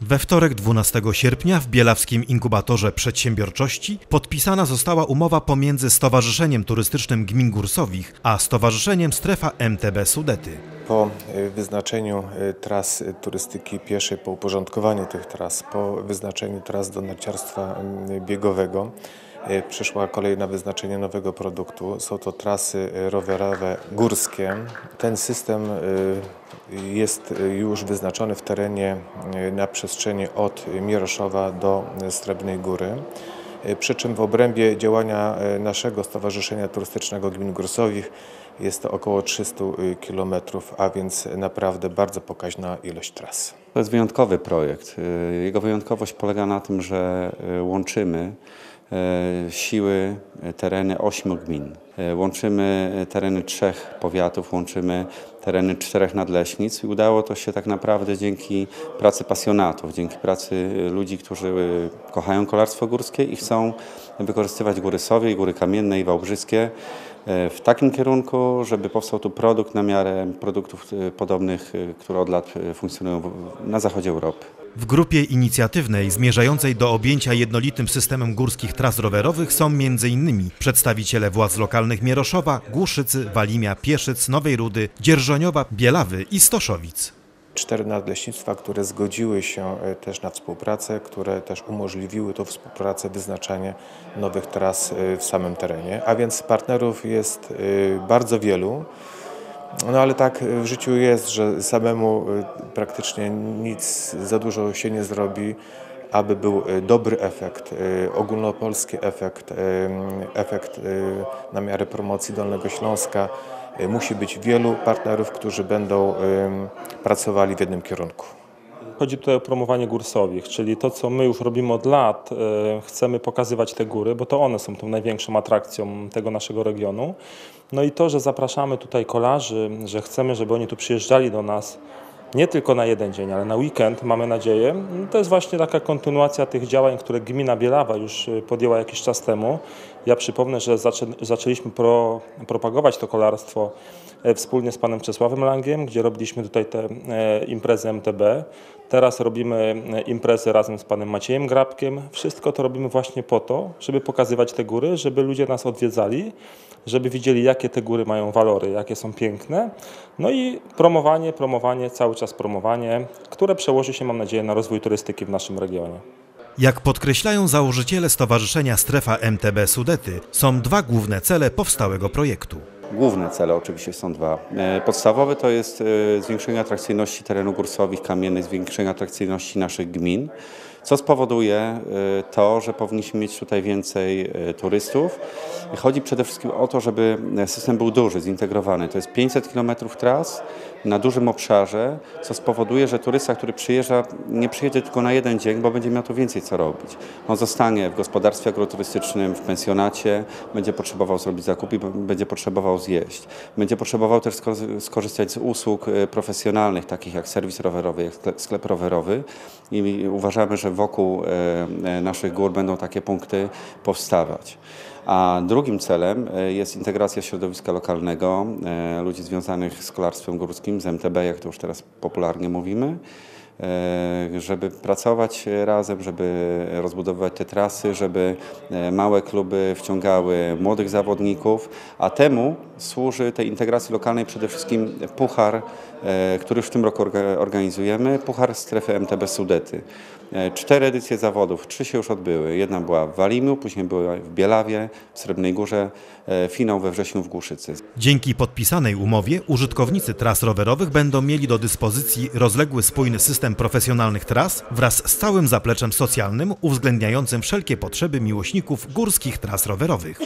We wtorek 12 sierpnia w Bielawskim Inkubatorze Przedsiębiorczości podpisana została umowa pomiędzy Stowarzyszeniem Turystycznym Gmin Górsowich a Stowarzyszeniem Strefa MTB Sudety. Po y, wyznaczeniu y, tras turystyki pieszej, po uporządkowaniu tych tras, po wyznaczeniu tras do narciarstwa y, biegowego, przyszła kolej na wyznaczenie nowego produktu. Są to trasy rowerowe górskie. Ten system jest już wyznaczony w terenie y, na przestrzeni od Mieroszowa do Srebrnej Góry. Y, Przy czym w obrębie działania y, naszego Stowarzyszenia Turystycznego Gmin Górsowich jest to około 300 km, a więc naprawdę bardzo pokaźna ilość tras. To jest wyjątkowy projekt. Jego wyjątkowość polega na tym, że łączymy siły, y, tereny ośmiu gmin. Y, Łączymy tereny trzech powiatów, łączymy tereny czterech nadleśnic i udało to się tak naprawdę dzięki pracy pasjonatów, dzięki pracy ludzi, którzy kochają kolarstwo górskie i chcą wykorzystywać góry Sowie, góry Kamienne i Wałbrzyskie w takim kierunku, żeby powstał tu produkt na miarę produktów podobnych, które od lat funkcjonują na zachodzie Europy. W grupie inicjatywnej zmierzającej do objęcia jednolitym systemem górskich tras rowerowych są m.in. przedstawiciele władz lokalnych Mieroszowa, Głuszycy, Walimia, Pieszyc, Nowej Rudy, Dzierżoniowa, Bielawy i Stoszowic. Cztery nadleśnictwa, które zgodziły się e, też na współpracę, które też umożliwiły tą współpracę, wyznaczanie nowych tras e, w samym terenie. A więc partnerów jest e, bardzo wielu. No ale tak e, w życiu jest, że samemu e, praktycznie nic za dużo się nie zrobi, aby był e, dobry efekt, ogólnopolski efekt, efekt na miarę promocji Dolnego Śląska. Musi być wielu partnerów, którzy będą pracowali w jednym kierunku. Chodzi tutaj o promowanie górsowich, czyli to, co my już robimy od lat, e, chcemy pokazywać te góry, bo to one są tą największą atrakcją tego naszego regionu. No i to, że zapraszamy tutaj kolarzy, że chcemy, żeby oni tu przyjeżdżali do nas nie tylko na jeden dzień, ale na weekend, mamy nadzieję. To jest właśnie taka kontynuacja tych działań, które gmina Bielawa już e, podjęła jakiś czas temu. Ja przypomnę, że zaczę, zaczęliśmy pro, propagować to kolarstwo e, wspólnie z panem Czesławem Langiem, gdzie robiliśmy tutaj te e, imprezy MTB. Teraz robimy e, imprezy razem z panem Maciejem Grabkiem. Wszystko to robimy właśnie po to, żeby pokazywać te góry, żeby ludzie nas odwiedzali, żeby widzieli, jakie te góry mają walory, jakie są piękne. No i promowanie, promowanie, cały czas promowanie, które przełoży się, mam nadzieję, na rozwój turystyki w naszym regionie. Jak podkreślają założyciele Stowarzyszenia Strefa MTB Sudety, są dwa główne cele powstałego projektu. Główne cele oczywiście są dwa. E, Podstawowy to jest e, zwiększenie atrakcyjności terenu górsowich, kamiennych, zwiększenie atrakcyjności naszych gmin, co spowoduje e, to, że powinniśmy mieć tutaj więcej e, turystów. Chodzi przede wszystkim o to, żeby system był duży, zintegrowany. To jest 500 km tras na dużym obszarze, co spowoduje, że turysta, który przyjeżdża, nie przyjedzie tylko na jeden dzień, bo będzie miał tu więcej co robić. On zostanie w gospodarstwie agroturystycznym, w pensjonacie, będzie potrzebował zrobić zakupy, będzie potrzebował zjeść. Będzie potrzebował też sko- skorzystać z usług profesjonalnych, takich jak serwis rowerowy, jak sklep rowerowy i uważamy, że wokół e, e, naszych gór będą takie punkty powstawać. A drugim celem e, jest integracja środowiska lokalnego, ludzi związanych z kolarstwem górskim, z MTB, jak to już teraz popularnie mówimy, żeby pracować razem, żeby rozbudowywać te trasy, żeby małe kluby wciągały młodych zawodników, a temu służy tej integracji lokalnej przede wszystkim puchar, e, który już w tym roku orga- organizujemy, puchar strefy MTB Sudety. E, Cztery edycje zawodów, trzy się już odbyły. Jedna była w Walimiu, później była w Bielawie, w Srebrnej Górze, e, finał we wrześniu w Głuszycy. Dzięki podpisanej umowie użytkownicy tras rowerowych będą mieli do dyspozycji rozległy, spójny system profesjonalnych tras wraz z całym zapleczem socjalnym uwzględniającym wszelkie potrzeby miłośników górskich tras rowerowych.